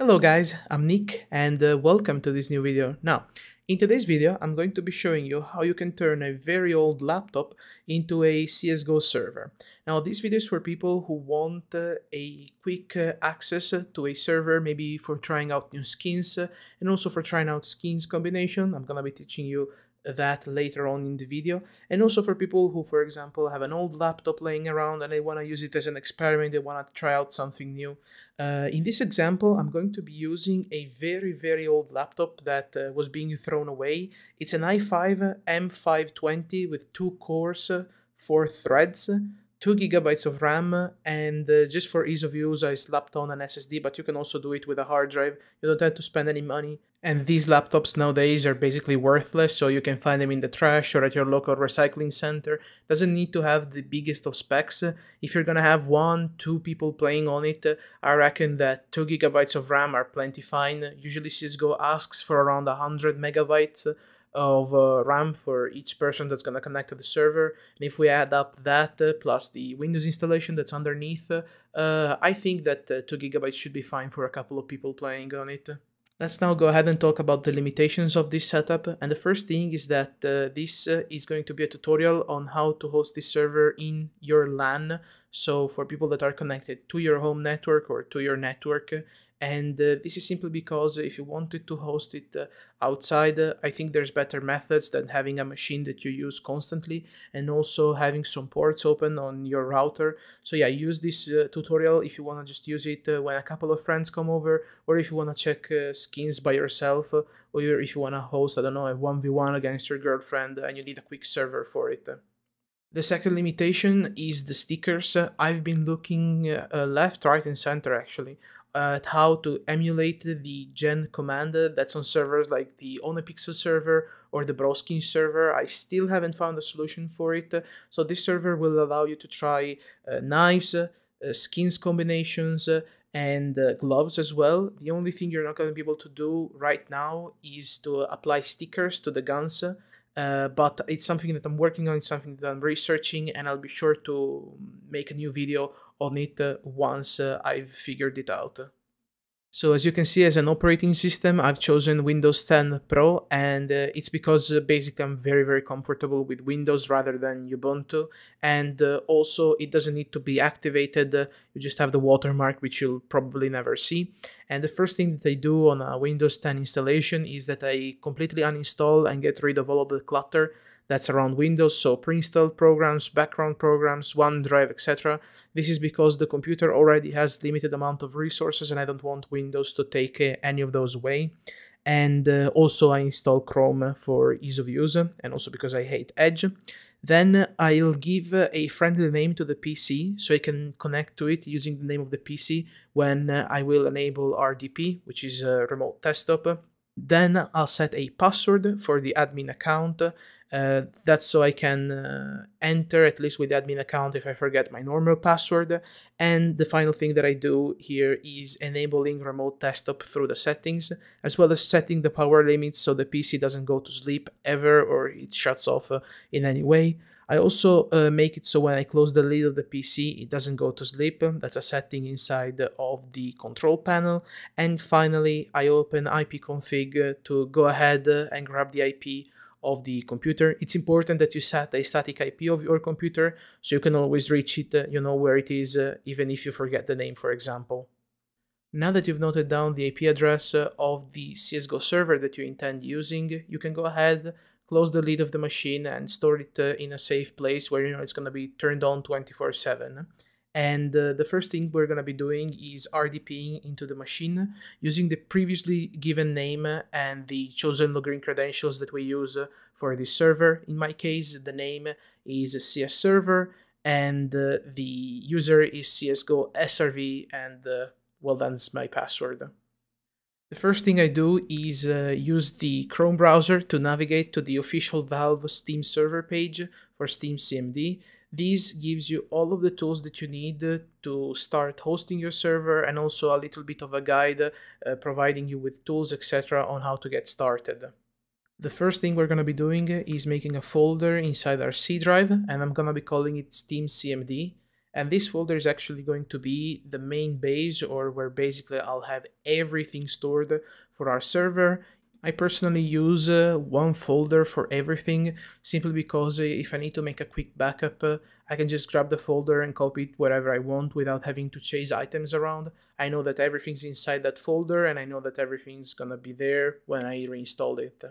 Hello guys, I'm Nick and uh, welcome to this new video. Now, in today's video, I'm going to be showing you how you can turn a very old laptop into a CSGO server. Now, this video is for people who want uh, a quick uh, access to a server, maybe for trying out new skins uh, and also for trying out skins combination. I'm gonna be teaching you that later on in the video. And also for people who for example have an old laptop laying around and they want to use it as an experiment they want to try out something new. Uh, in this example i'm going to be using a very very old laptop that uh, was being thrown away. It's an i5 m520 with two cores four threads 2 gigabytes of RAM and uh, just for ease of use I slapped on an SSD but you can also do it with a hard drive. You don't have to spend any money and these laptops nowadays are basically worthless so you can find them in the trash or at your local recycling center doesn't need to have the biggest of specs if you're gonna have one two people playing on it I reckon that 2 gigabytes of RAM are plenty fine usually CSGO asks for around 100 megabytes of uh, RAM for each person that's going to connect to the server. And if we add up that uh, plus the Windows installation that's underneath, uh, I think that uh, 2 gigabytes should be fine for a couple of people playing on it. Let's now go ahead and talk about the limitations of this setup. And the first thing is that uh, this uh, is going to be a tutorial on how to host this server in your LAN. So for people that are connected to your home network or to your network, and uh, this is simply because if you wanted to host it uh, outside uh, i think there's better methods than having a machine that you use constantly and also having some ports open on your router. So yeah use this uh, tutorial if you want to just use it uh, when a couple of friends come over or if you want to check uh, skins by yourself or if you want to host i don't know a 1v1 against your girlfriend and you need a quick server for it. The second limitation is the stickers. I've been looking uh, left, right, and center actually at how to emulate the gen command that's on servers like the OnePixel server or the Broskin server. I still haven't found a solution for it. So this server will allow you to try uh, knives, uh, skins combinations, uh, and uh, gloves as well. The only thing you're not going to be able to do right now is to apply stickers to the guns. Uh, but it's something that I'm working on, it's something that I'm researching, and I'll be sure to make a new video on it uh, once uh, I've figured it out. So as you can see as an operating system I've chosen Windows 10 Pro and uh, it's because uh, basically I'm very very comfortable with Windows rather than Ubuntu. And uh, also it doesn't need to be activated uh, you just have the watermark which you'll probably never see. And the first thing that I do on a Windows 10 installation is that I completely uninstall and get rid of all of the clutter that's around Windows, so pre-installed programs, background programs, OneDrive, etc. This is because the computer already has limited amount of resources and I don't want Windows to take uh, any of those away. And uh, also I install Chrome for ease of use and also because I hate Edge. Then I'll give a friendly name to the PC so I can connect to it using the name of the PC when uh, I will enable RDP, which is a remote desktop. Then I'll set a password for the admin account uh, that's so I can uh, enter at least with the admin account if I forget my normal password. And the final thing that I do here is enabling remote desktop through the settings, as well as setting the power limits so the PC doesn't go to sleep ever or it shuts off uh, in any way. I also uh, make it so when I close the lid of the PC, it doesn't go to sleep. That's a setting inside of the control panel. And finally, I open ipconfig to go ahead and grab the IP of the computer. It's important that you set a static IP of your computer so you can always reach it, uh, you know where it is, uh, even if you forget the name, for example. Now that you've noted down the IP address uh, of the CSGO server that you intend using, you can go ahead, close the lid of the machine and store it uh, in a safe place where you know it's going to be turned on 24 7. And uh, the first thing we're going to be doing is RDPing into the machine using the previously given name and the chosen login credentials that we use for this server. In my case, the name is CS server and uh, the user is CSGO SRV and uh, well, that's my password. The first thing I do is uh, use the Chrome browser to navigate to the official Valve Steam server page for Steam CMD this gives you all of the tools that you need to start hosting your server and also a little bit of a guide uh, providing you with tools etc on how to get started. The first thing we're going to be doing is making a folder inside our C drive and I'm going to be calling it Steam CMD And this folder is actually going to be the main base or where basically I'll have everything stored for our server. I personally use uh, one folder for everything simply because uh, if I need to make a quick backup, uh, I can just grab the folder and copy it wherever I want without having to chase items around. I know that everything's inside that folder and I know that everything's gonna be there when I reinstall it.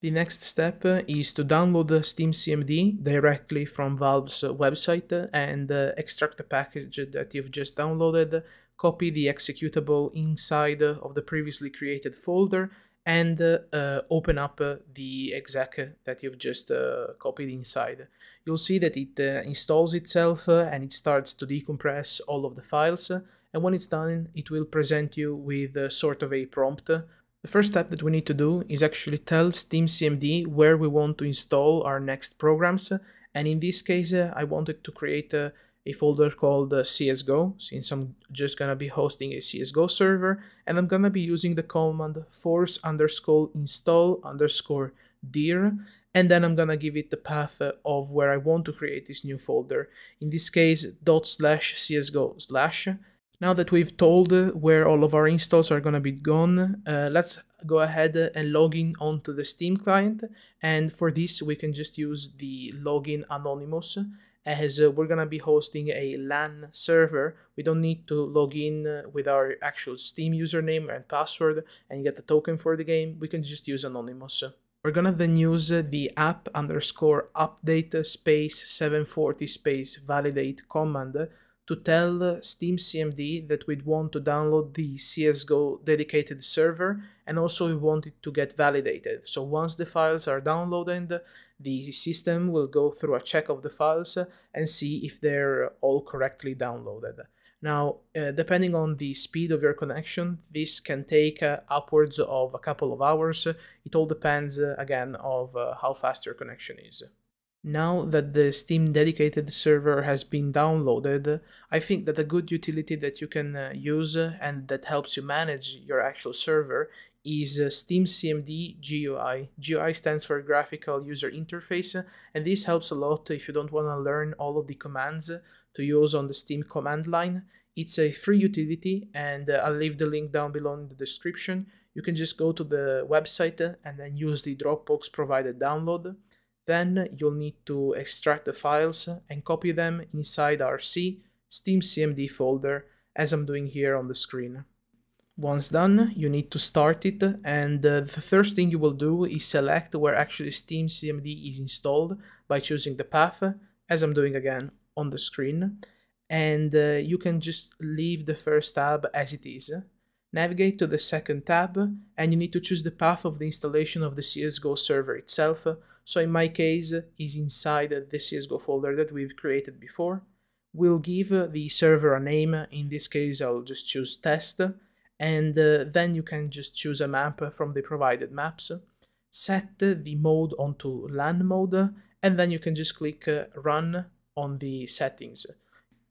The next step uh, is to download the Steam CMD directly from Valve's website and uh, extract the package that you've just downloaded, copy the executable inside of the previously created folder, and uh, uh, open up uh, the exec that you've just copied inside. You'll see that it installs itself and it starts to decompress all of the files and when it's done it will present you with a sort of a prompt the first step that we need to do is actually tell SteamCMD where we want to install our next programs and in this case I wanted to create a a folder called uh, CSGO, since I'm just gonna be hosting a CSGO server, and I'm gonna be using the command force underscore install underscore dir, and then I'm gonna give it the path uh, of where I want to create this new folder. In this case, dot slash CSGO slash. Now that we've told uh, where all of our installs are gonna be gone, uh, let's go ahead and log in onto the Steam client. And for this, we can just use the login anonymous as uh, we're gonna be hosting a LAN server. We don't need to log in uh, with our actual Steam username and password and get the token for the game. We can just use Anonymous. We're gonna then use uh, the app underscore update space 740 space validate command to tell Steam CMD that we'd want to download the CSGO dedicated server and also we want it to get validated. So once the files are downloaded, the system will go through a check of the files and see if they're all correctly downloaded. Now, uh, depending on the speed of your connection, this can take uh, upwards of a couple of hours. It all depends, uh, again, of uh, how fast your connection is. Now that the Steam dedicated server has been downloaded, I think that a good utility that you can uh, use and that helps you manage your actual server is uh, Steam CMD GUI. GUI stands for Graphical User Interface, and this helps a lot if you don't want to learn all of the commands to use on the Steam command line. It's a free utility, and uh, I'll leave the link down below in the description. You can just go to the website and then use the Dropbox provided download. Then you'll need to extract the files and copy them inside our C Steam CMD folder, as I'm doing here on the screen. Once done, you need to start it and uh, the first thing you will do is select where actually Steam CMD is installed by choosing the path, as I'm doing again on the screen. And uh, you can just leave the first tab as it is. Navigate to the second tab and you need to choose the path of the installation of the CSGO server itself. So in my case, is inside the CSGO folder that we've created before. We'll give the server a name, in this case I'll just choose test and uh, then you can just choose a map from the provided maps, set the mode onto LAN mode, and then you can just click uh, run on the settings.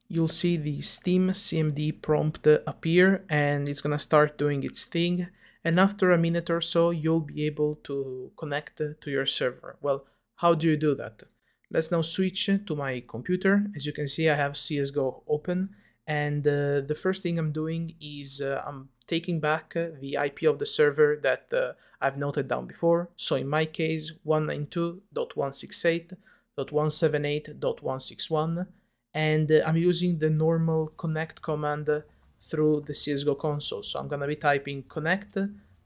You'll see the Steam CMD prompt appear and it's gonna start doing its thing and after a minute or so you'll be able to connect to your server. Well, how do you do that? Let's now switch to my computer. As you can see I have CSGO open and uh, the first thing I'm doing is uh, I'm taking back uh, the IP of the server that uh, I've noted down before. So in my case, 192.168.178.161 and uh, I'm using the normal connect command through the CSGO console. So I'm gonna be typing connect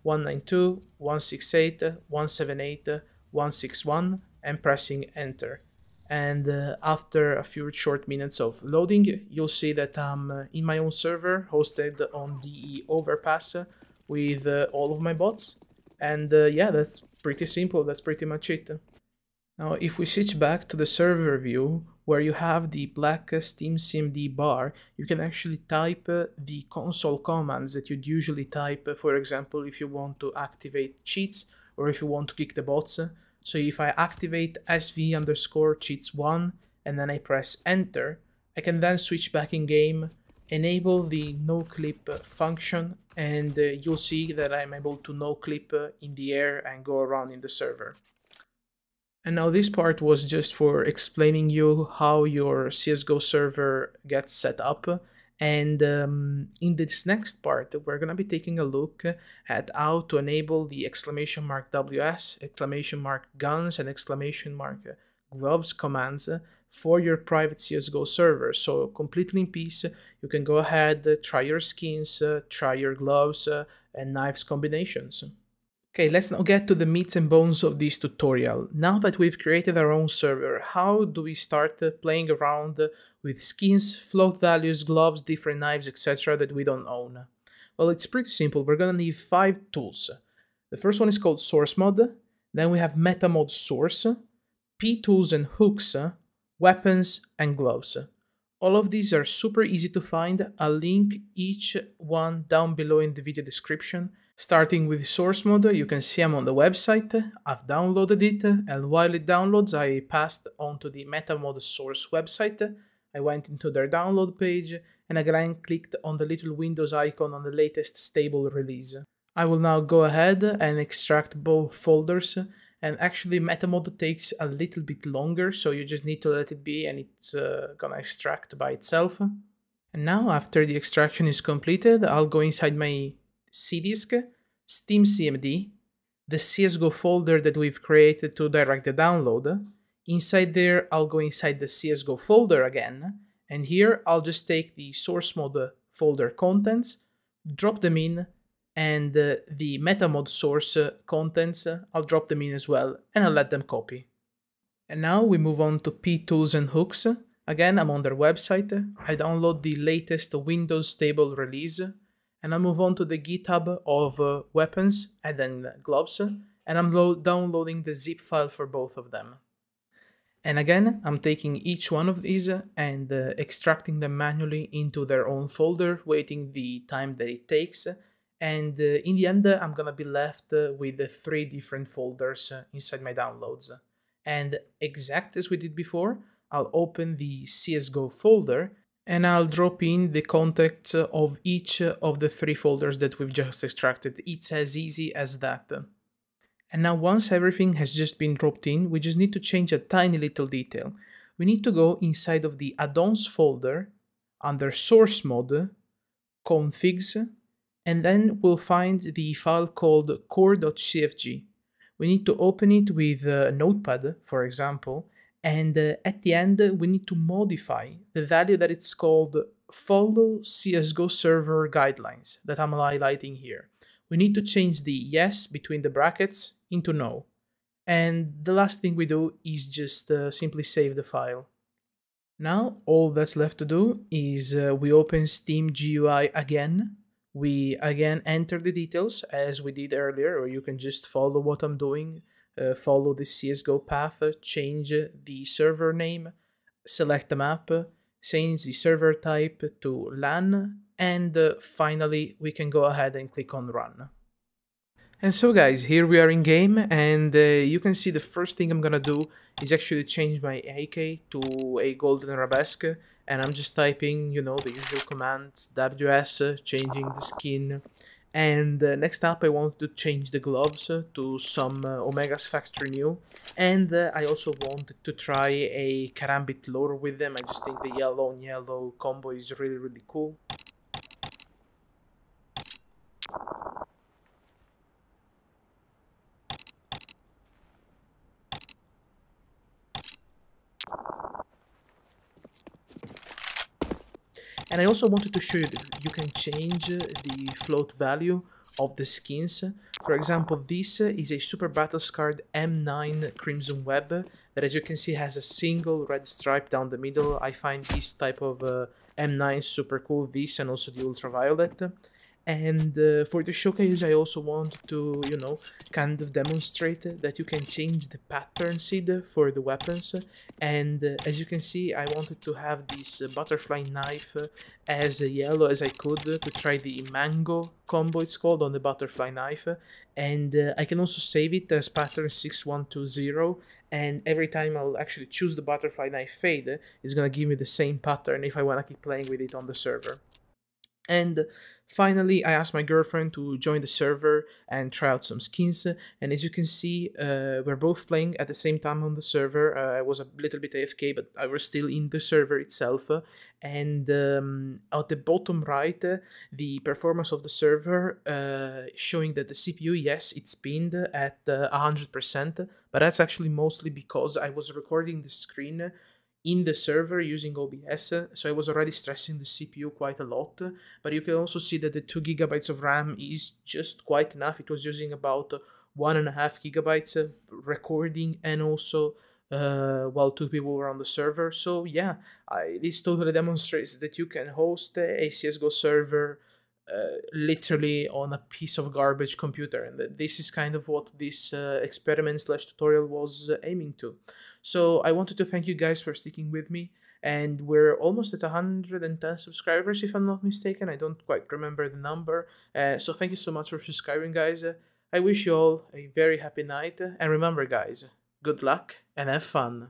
192.168.178.161 and pressing enter and uh, after a few short minutes of loading you'll see that I'm uh, in my own server hosted on the overpass with uh, all of my bots. And uh, yeah that's pretty simple. That's pretty much it. Now if we switch back to the server view where you have the black steam cmd bar you can actually type uh, the console commands that you'd usually type. For example if you want to activate cheats or if you want to kick the bots so if I activate sv underscore cheats1 and then I press enter, I can then switch back in game, enable the no clip function, and uh, you'll see that I'm able to no clip in the air and go around in the server. And now this part was just for explaining you how your CSGO server gets set up. And um, in this next part, we're going to be taking a look at how to enable the exclamation mark WS, exclamation mark guns, and exclamation mark gloves commands for your private CSGO server. So completely in peace, you can go ahead, try your skins, try your gloves, and knives combinations. Okay, let's now get to the meats and bones of this tutorial. Now that we've created our own server, how do we start uh, playing around uh, with skins, float values, gloves, different knives, etc. that we don't own? Well, it's pretty simple. We're gonna need five tools. The first one is called source mod, then we have meta mod source, p tools and hooks, weapons, and gloves. All of these are super easy to find. I'll link each one down below in the video description Starting with SourceMod, you can see I'm on the website, I've downloaded it, and while it downloads, I passed onto the MetaMod source website. I went into their download page, and again clicked on the little Windows icon on the latest stable release. I will now go ahead and extract both folders, and actually MetaMod takes a little bit longer, so you just need to let it be and it's uh, gonna extract by itself. And now after the extraction is completed, I'll go inside my cdisk, Steam CMD, the CSGO folder that we've created to direct the download. Inside there, I'll go inside the CSGO folder again, and here I'll just take the SourceMod folder contents, drop them in, and uh, the metamod source uh, contents, uh, I'll drop them in as well, and I'll let them copy. And now we move on to P tools and hooks. Again, I'm on their website. I download the latest Windows stable release and I move on to the GitHub of uh, weapons and then gloves, and I'm downloading the zip file for both of them. And again, I'm taking each one of these and uh, extracting them manually into their own folder, waiting the time that it takes. And uh, in the end, I'm gonna be left uh, with three different folders uh, inside my downloads. And exact as we did before, I'll open the CSGO folder and I'll drop in the contacts of each of the three folders that we've just extracted. It's as easy as that. And now once everything has just been dropped in, we just need to change a tiny little detail. We need to go inside of the add-ons folder under SourceMod, configs, and then we'll find the file called core.cfg. We need to open it with a notepad, for example, and uh, at the end, we need to modify the value that it's called follow CSGO server guidelines that I'm highlighting here. We need to change the yes between the brackets into no. And the last thing we do is just uh, simply save the file. Now, all that's left to do is uh, we open Steam GUI again. We again enter the details as we did earlier, or you can just follow what I'm doing uh, follow the CSGO path, change the server name, select the map, change the server type to LAN, and uh, finally we can go ahead and click on run. And so guys, here we are in game and uh, you can see the first thing I'm gonna do is actually change my AK to a golden arabesque and I'm just typing, you know, the usual commands, WS, changing the skin, and uh, next up I want to change the gloves to some uh, Omega's Factory New. And uh, I also wanted to try a Karambit Lore with them. I just think the yellow on yellow combo is really really cool. And I also wanted to show you that you can change the float value of the skins. For example, this is a Super Battle Scarred M9 Crimson Web that as you can see has a single red stripe down the middle. I find this type of uh, M9 super cool, this and also the Ultraviolet. And uh, for the showcase, I also want to, you know, kind of demonstrate that you can change the pattern seed for the weapons. And uh, as you can see, I wanted to have this uh, butterfly knife as yellow as I could to try the mango combo, it's called, on the butterfly knife. And uh, I can also save it as pattern 6120 and every time I'll actually choose the butterfly knife fade, it's gonna give me the same pattern if I wanna keep playing with it on the server. And finally, I asked my girlfriend to join the server and try out some skins. And as you can see, uh, we're both playing at the same time on the server. Uh, I was a little bit AFK, but I was still in the server itself. And um, at the bottom right, the performance of the server uh, showing that the CPU, yes, it's pinned at 100%, uh, but that's actually mostly because I was recording the screen in the server using OBS, so I was already stressing the CPU quite a lot, but you can also see that the 2 gigabytes of RAM is just quite enough. It was using about 1.5 gigabytes recording and also uh, while two people were on the server. So yeah, I, this totally demonstrates that you can host a CSGO server uh, literally on a piece of garbage computer and this is kind of what this uh, experiment slash tutorial was uh, aiming to so i wanted to thank you guys for sticking with me and we're almost at 110 subscribers if i'm not mistaken. I don't quite remember the number. Uh, so thank you so much for subscribing guys. I wish you all a very happy night. And remember guys good luck and have fun